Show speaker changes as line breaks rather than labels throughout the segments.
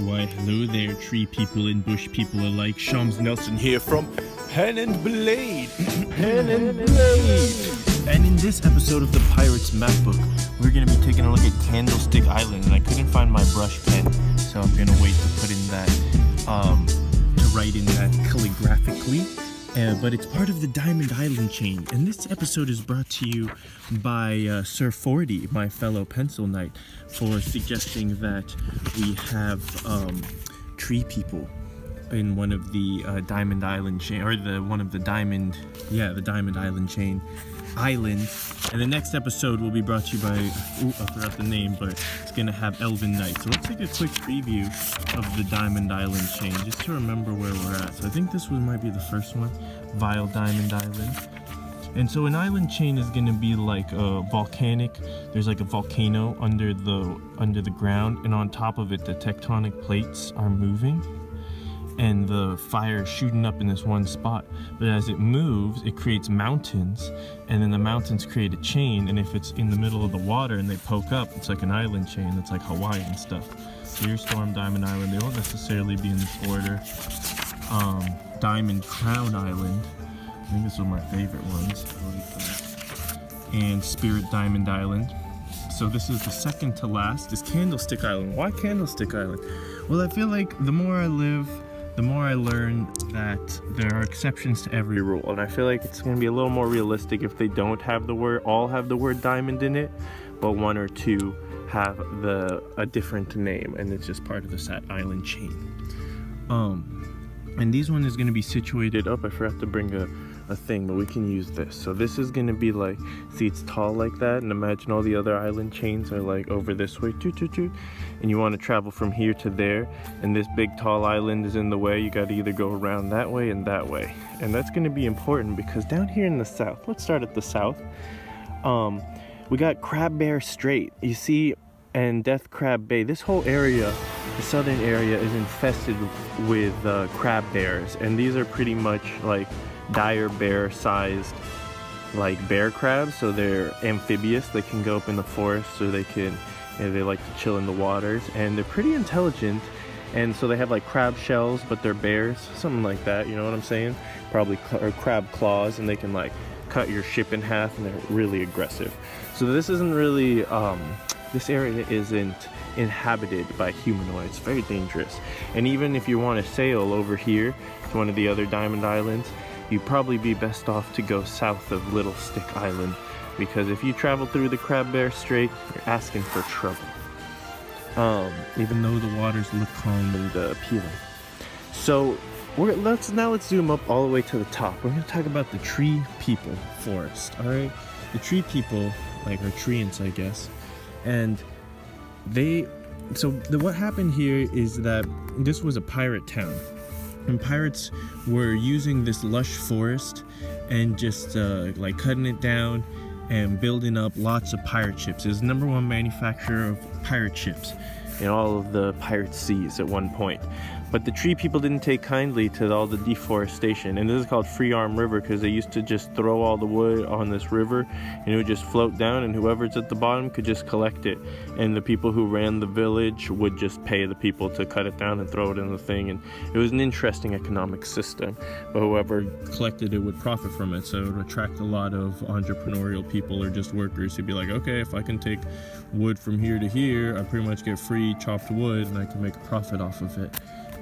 Why, hello there, tree people and bush people alike. Shams Nelson here from Pen and Blade. Pen and Blade. And in this episode of the Pirates Map Book, we're gonna be taking a look at Candlestick Island, and I couldn't find my brush pen, so I'm gonna wait to put in that, um, to write in that calligraphically. Uh, but it's part of the Diamond Island chain. And this episode is brought to you by uh, Sir Forty, my fellow pencil knight, for suggesting that we have um, tree people in one of the uh, Diamond Island chain, or the one of the Diamond, yeah, the Diamond Island chain islands. And the next episode will be brought to you by, ooh, I forgot the name, but it's gonna have Elven Knight. So let's take a quick preview of the Diamond Island chain, just to remember where we're at. So I think this one might be the first one, Vile Diamond Island. And so an island chain is going to be like a volcanic. There's like a volcano under the under the ground, and on top of it, the tectonic plates are moving, and the fire shooting up in this one spot. But as it moves, it creates mountains, and then the mountains create a chain. And if it's in the middle of the water and they poke up, it's like an island chain. It's like Hawaii and stuff. Deer Storm, Diamond Island. They won't necessarily be in this order. Um, Diamond Crown Island. I think this was my favorite ones. And Spirit Diamond Island. So this is the second to last, is Candlestick Island. Why Candlestick Island? Well, I feel like the more I live, the more I learn that there are exceptions to every rule. And I feel like it's gonna be a little more realistic if they don't have the word, all have the word diamond in it, but one or two have the a different name and it's just part of the Sat Island chain. Um, and these one is gonna be situated up. I forgot to bring a a thing, but we can use this. So this is gonna be like, see it's tall like that, and imagine all the other island chains are like over this way, choo, choo, choo. and you wanna travel from here to there, and this big tall island is in the way, you gotta either go around that way and that way. And that's gonna be important because down here in the south, let's start at the south, um, we got Crab Bear Strait, you see, and Death Crab Bay. This whole area, the southern area, is infested with uh, crab bears, and these are pretty much like dire bear sized like bear crabs so they're amphibious. They can go up in the forest or they can you know, they like to chill in the waters and they're pretty intelligent. And so they have like crab shells but they're bears something like that you know what i'm saying? Probably or crab claws and they can like cut your ship in half and they're really aggressive. So this isn't really um, this area isn't inhabited by humanoids. Very dangerous. And even if you want to sail over here to one of the other diamond islands you'd probably be best off to go south of Little Stick Island because if you travel through the Crab Bear Strait, you're asking for trouble. Um, even though the waters look calm and uh, appealing. So we're, let's now let's zoom up all the way to the top. We're going to talk about the tree people forest. All right, the tree people, like our treants, I guess, and they. So the, what happened here is that this was a pirate town and pirates were using this lush forest and just uh, like cutting it down and building up lots of pirate ships. It was the number one manufacturer of pirate ships in all of the pirate seas at one point. But the tree people didn't take kindly to all the deforestation. And this is called Free Arm River because they used to just throw all the wood on this river and it would just float down and whoever's at the bottom could just collect it. And the people who ran the village would just pay the people to cut it down and throw it in the thing. And it was an interesting economic system. But whoever collected it would profit from it. So it would attract a lot of entrepreneurial people or just workers who'd be like, okay, if I can take wood from here to here, I pretty much get free chopped wood and I can make a profit off of it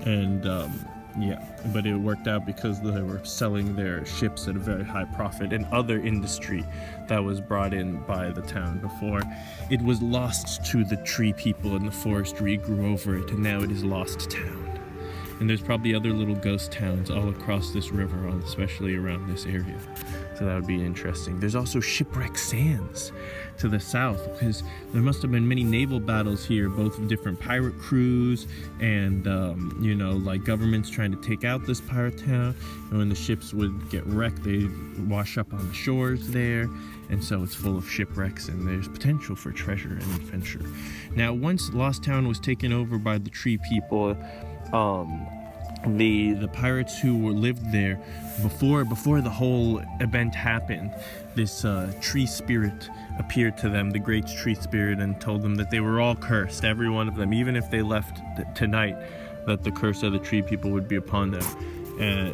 and um, yeah but it worked out because they were selling their ships at a very high profit and other industry that was brought in by the town before. It was lost to the tree people and the forestry grew over it and now it is lost town. And there's probably other little ghost towns all across this river especially around this area so that would be interesting there's also shipwreck sands to the south because there must have been many naval battles here, both of different pirate crews and, um, you know, like governments trying to take out this pirate town. And when the ships would get wrecked, they'd wash up on the shores there. And so it's full of shipwrecks and there's potential for treasure and adventure. Now, once Lost Town was taken over by the tree people, um, the the pirates who were lived there before before the whole event happened this uh, tree spirit appeared to them the great tree spirit and told them that they were all cursed every one of them even if they left tonight that the curse of the tree people would be upon them. Uh,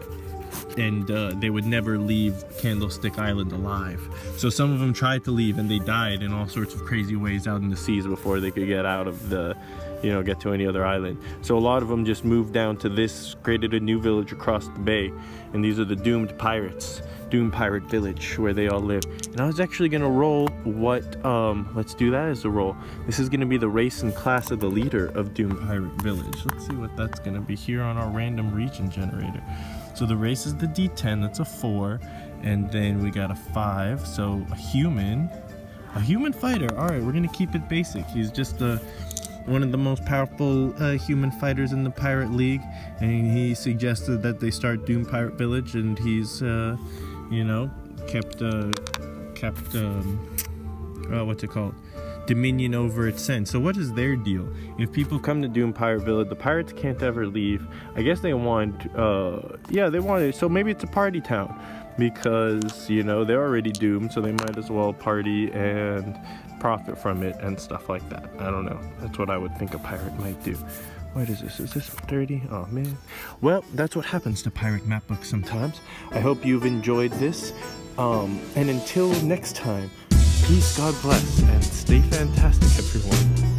and uh, they would never leave Candlestick Island alive. So some of them tried to leave and they died in all sorts of crazy ways out in the seas before they could get out of the, you know, get to any other island. So a lot of them just moved down to this, created a new village across the bay, and these are the doomed pirates. Doom Pirate Village where they all live. And I was actually gonna roll what, um, let's do that as a roll. This is gonna be the race and class of the leader of Doom Pirate Village. Let's see what that's gonna be here on our random region generator. So the race is the D10, that's a four. And then we got a five, so a human. A human fighter, all right, we're gonna keep it basic. He's just a, one of the most powerful uh, human fighters in the Pirate League, and he suggested that they start Doom Pirate Village, and he's, uh, you know, kept, uh, kept, um, uh, what's it called? Dominion over its sense. So what is their deal? If people come to Doom Pirate Village, the pirates can't ever leave. I guess they want, uh, yeah, they want it. So maybe it's a party town because, you know, they're already doomed, so they might as well party and profit from it and stuff like that. I don't know. That's what I would think a pirate might do. What is this? Is this dirty? Oh man. Well, that's what happens to pirate map books sometimes. I hope you've enjoyed this. Um, and until next time, Peace, God bless, and stay fantastic, everyone.